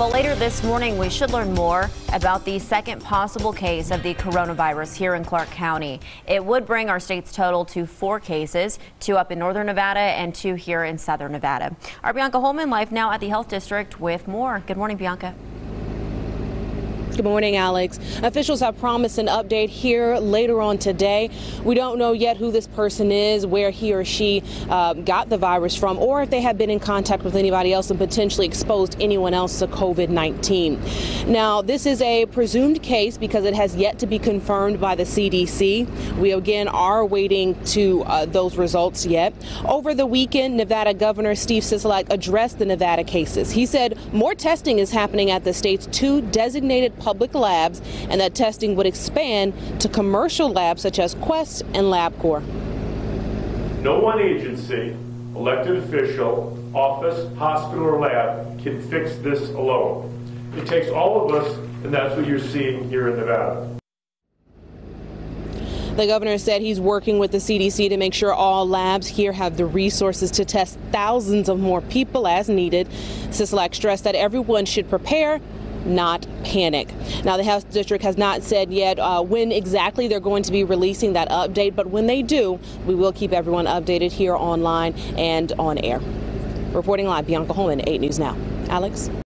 Well, later this morning, we should learn more about the second possible case of the coronavirus here in Clark County. It would bring our state's total to four cases, two up in northern Nevada and two here in southern Nevada. Our Bianca Holman live now at the Health District with more. Good morning, Bianca. Good morning, Alex. Officials have promised an update here later on today. We don't know yet who this person is, where he or she uh, got the virus from, or if they have been in contact with anybody else and potentially exposed anyone else to COVID 19. Now, this is a presumed case because it has yet to be confirmed by the CDC. We again are waiting to uh, those results yet. Over the weekend, Nevada Governor Steve Sisolak addressed the Nevada cases. He said more testing is happening at the state's two designated public labs and that testing would expand to commercial labs such as Quest and LabCorp. No one agency, elected official, office, hospital, or lab can fix this alone. It takes all of us, and that's what you're seeing here in Nevada. The governor said he's working with the CDC to make sure all labs here have the resources to test thousands of more people as needed. Sisolak stressed that everyone should prepare not panic. Now, the Health District has not said yet uh, when exactly they're going to be releasing that update, but when they do, we will keep everyone updated here online and on air. Reporting live, Bianca Holman, 8 News Now. Alex?